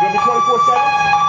You want the 24 7?